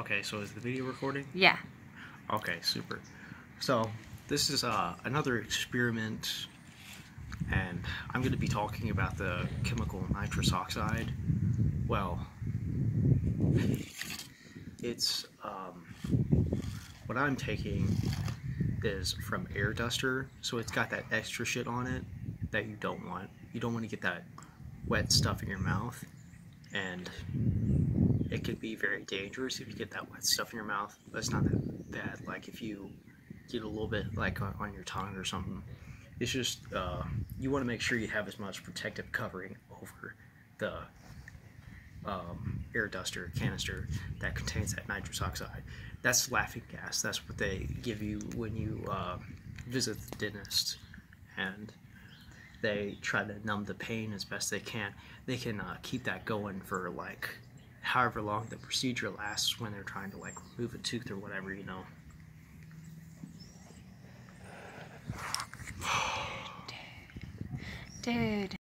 Okay, so is the video recording? Yeah. Okay, super. So, this is uh, another experiment, and I'm going to be talking about the chemical nitrous oxide. Well, it's um, what I'm taking is from air duster, so it's got that extra shit on it that you don't want. You don't want to get that wet stuff in your mouth, and it could be very dangerous if you get that wet stuff in your mouth. But it's not that bad. Like if you get a little bit like on, your tongue or something, it's just uh, you want to make sure you have as much protective covering over the um, air duster canister that contains that nitrous oxide. That's laughing gas. That's what they give you when you uh, visit the dentist, and they try to numb the pain as best they can. They can uh, keep that going for like however long the procedure lasts when they're trying to like remove a tooth or whatever, you know. Dude.